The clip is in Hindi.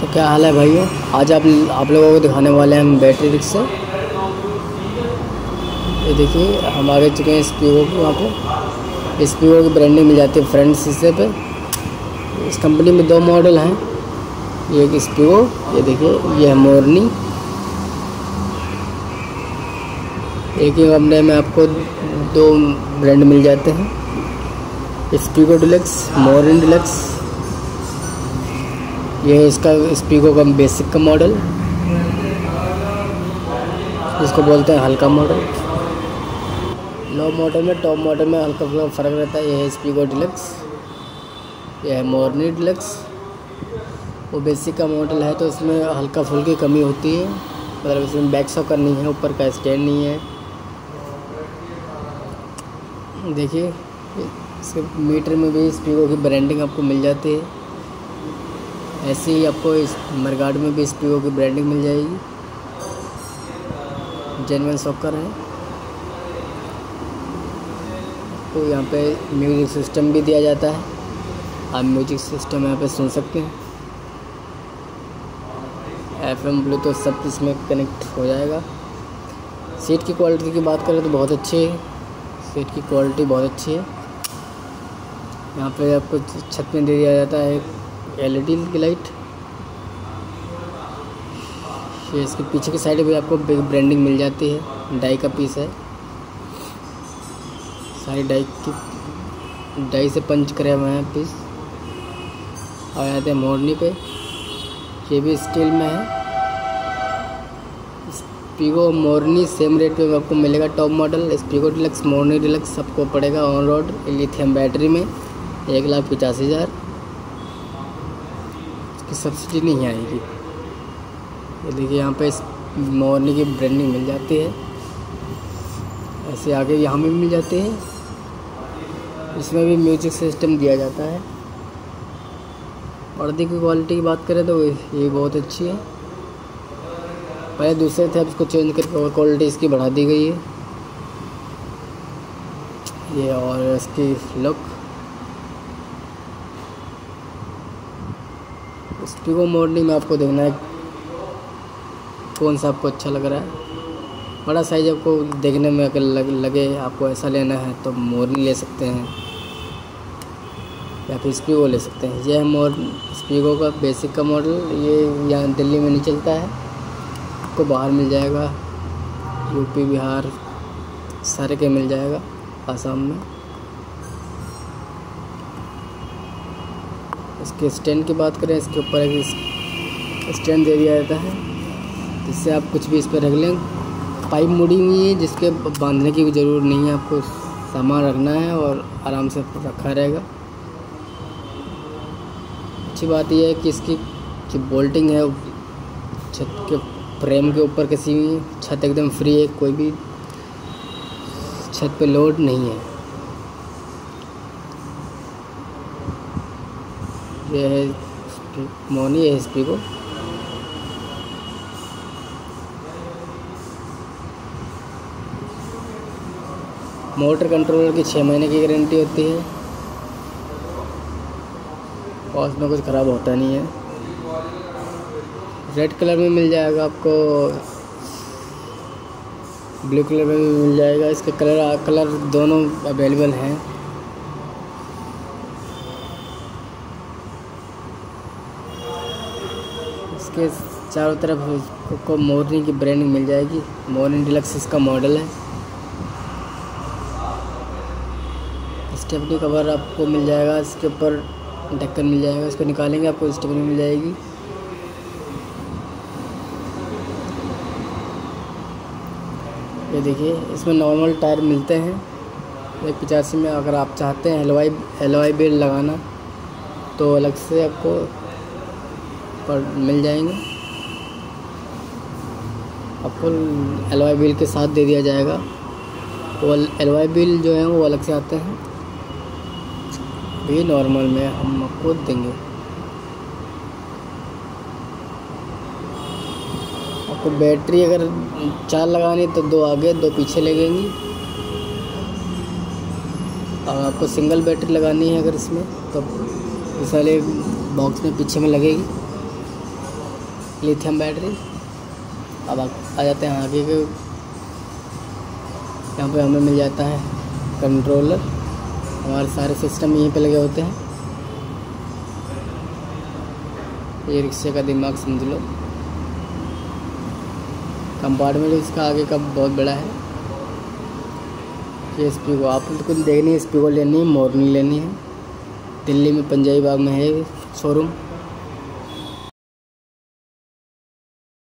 तो क्या हाल है भाइयों? आज आप आप लोगों को दिखाने वाले हैं हम बैटरी रिक्शा ये देखिए, हम आगे चुके हैं स्पीको की वहाँ पे। स्पीको की ब्रांडिंग मिल जाती है फ्रंट शीशे पे। इस कंपनी में दो मॉडल हैं। ये एक स्पीको ये देखिए, ये है मोरनी। एक ही कमरे में आपको दो ब्रांड मिल जाते हैं। स्पीको डिलक्स मोरनी डिलक्स ये इसका स्पीको का बेसिक का मॉडल। इसको बोलते हैं हल्का मॉडल। लो मॉडल में, टॉप मॉडल में हल्का फुल्का फ़र्क रहता है। ये है स्पीको डिलक्स। ये है मोरनी डिलक्स। वो बेसिक का मॉडल है तो इसमें हल्का फुल्की कमी होती है। मतलब इसमें बैक सॉकर नहीं है, ऊपर का स्टैंड नहीं है। देखिए, इसके मीटर में भी स्पीको की ब्रांडिंग आपको मिल जाती है। ऐसे ही आपको इस मरगाड में भी स्पीको की ब्रांडिंग मिल जाएगी। जेनवन सॉकर है। तो यहाँ पे म्यूज़िक सिस्टम भी दिया जाता है। आप म्यूज़िक सिस्टम यहाँ पे सुन सकते हैं। एफ़ एम ब्लूटूथ सब इसमें कनेक्ट हो जाएगा। सीट की क्वालिटी की बात करें तो बहुत अच्छी है। सीट की क्वालिटी बहुत अच्छी है। यहाँ पे आपको छत में दे दिया जाता है। एलईडी की लाइट। ये इसके पीछे की साइड भी आपको बिग ब्रांडिंग मिल जाती है। डाई का पीस है। सारी डाई की डाई से पंच करे हुए हैं पीस और आते हैं मोरनी पे। ये भी स्टील में है। स्पीगो मोरनी सेम रेट पे आपको मिलेगा टॉप मॉडल स्पीगो डिलक्स मोरनी डिलक्स आपको पड़ेगा ऑन रोड लिथियम बैटरी में एक लाख पचास हज़ार। इसकी सब्सिडी नहीं आएगी। ये देखिए यहाँ पे इस मोरनी की ब्रांडिंग मिल जाती है। ऐसे आगे यहाँ में मिल जाते हैं। इसमें भी म्यूज़िक सिस्टम दिया जाता है। पर्दे की क्वालिटी की बात करें तो ये बहुत अच्छी है। पहले दूसरे थे, अब इसको चेंज करके और क्वालिटी इसकी बढ़ा दी गई है। ये और इसकी लुक। स्पीको मॉडलिंग में आपको देखना है कौन सा आपको अच्छा लग रहा है। बड़ा साइज़ आपको देखने में अगर लग, लगे आपको ऐसा लेना है तो मोरनी ले सकते हैं। या फिर स्पीगो ले सकते हैं। यह मोर स्पीको का बेसिक का मॉडल ये यहाँ दिल्ली में नहीं चलता है। आपको बाहर मिल जाएगा। यूपी बिहार सारे के मिल जाएगा आसाम में। इसके स्टैंड की बात करें, इसके ऊपर एक स्टैंड दे दिया जाता है, जिससे आप कुछ भी इस पर रख लें। पाइप मुड़ी हुई है, जिसके बांधने की भी ज़रूरत नहीं है, आपको सामान रखना है और आराम से रखा रहेगा। अच्छी बात यह है कि इसकी, जो बोल्टिंग है, छत के फ्रेम के ऊपर कसी हुई छत एकदम फ्री है, कोई भी छत पे लोड नहीं है। ये है मोनी है को मोटर कंट्रोलर की छः महीने की गारंटी होती है। और उसमें कुछ ख़राब होता नहीं है। रेड कलर में मिल जाएगा आपको। ब्लू कलर में भी मिल जाएगा। इसके कलर कलर दोनों अवेलेबल हैं। इसके चारों तरफ़ को मोरनी की ब्रांडिंग मिल जाएगी। मोरनी डिलक्स इसका मॉडल है। स्टेपनी कवर आपको मिल जाएगा। इसके ऊपर ढक्कन मिल जाएगा। इसको निकालेंगे, आपको स्टेपनी मिल जाएगी। ये देखिए, इसमें नॉर्मल टायर मिलते हैं। एक पचासी में अगर आप चाहते हैं एलवाई एलवाई बेल लगाना तो अलग से आपको पर मिल जाएँगे। आपको एलवाई बिल के साथ दे दिया जाएगा। वो एलवाई बिल जो है वो अलग से आते हैं। ये नॉर्मल में हम आपको देंगे। आपको बैटरी अगर चार लगानी तो दो आगे, दो पीछे लगेंगी। और आपको सिंगल बैटरी लगानी है अगर इसमें तो इस वाले बॉक्स में पीछे में लगेगी। लिथियम बैटरी अब आ जाते हैं आगे के। यहाँ पे हमें मिल जाता है कंट्रोलर हमारे सारे सिस्टम यहीं पे लगे होते हैं। ये रिक्शे का दिमाग समझ लो। कंपार्टमेंट इसका आगे का बहुत बड़ा है। ये स्पी को आप कुछ देखनी है स्पी को लेनी है मोरनी लेनी है। दिल्ली में पंजाबी बाग में है शोरूम